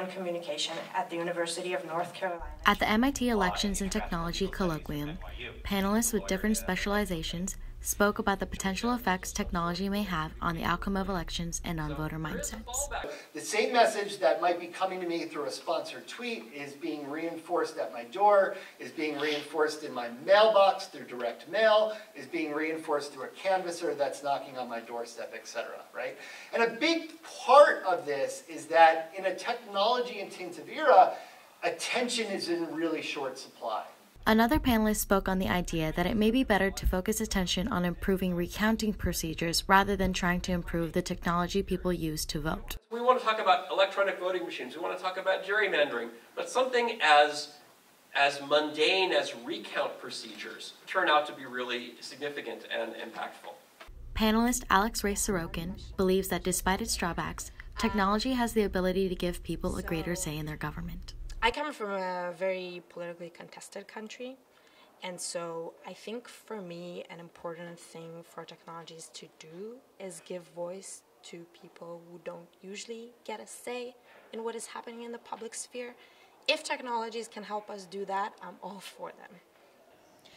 and communication at the University of North Carolina. At the MIT Elections and Technology Colloquium, panelists with different specializations spoke about the potential effects technology may have on the outcome of elections and on voter mindsets. The same message that might be coming to me through a sponsored tweet is being reinforced at my door, is being reinforced in my mailbox through direct mail, is being reinforced through a canvasser that's knocking on my doorstep, etc. Right? And a big part of this is that in a technology intensive era, attention is in really short supply. Another panelist spoke on the idea that it may be better to focus attention on improving recounting procedures rather than trying to improve the technology people use to vote. We want to talk about electronic voting machines, we want to talk about gerrymandering, but something as as mundane as recount procedures turn out to be really significant and impactful. Panelist Alex Ray Sorokin believes that despite its drawbacks, technology has the ability to give people a greater say in their government. I come from a very politically contested country, and so I think for me, an important thing for technologies to do is give voice to people who don't usually get a say in what is happening in the public sphere. If technologies can help us do that, I'm all for them.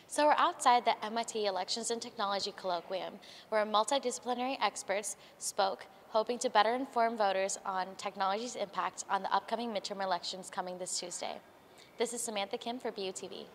So we're outside the MIT Elections and Technology Colloquium, where multidisciplinary experts spoke, hoping to better inform voters on technology's impact on the upcoming midterm elections coming this Tuesday. This is Samantha Kim for BUTV.